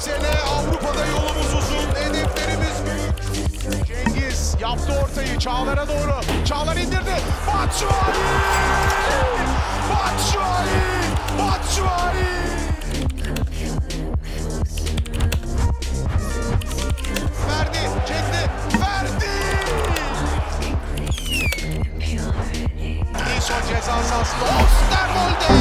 sene Avrupa'da yolumuz uzun, hedeflerimiz büyük. Cengiz yaptı ortayı Çağlar'a doğru. Çağlar indirdi. Batshuayi! Batshuayi! Batshuayi! Verdi, çekti, verdi! Nilsson ceza sahasında Osterwolde!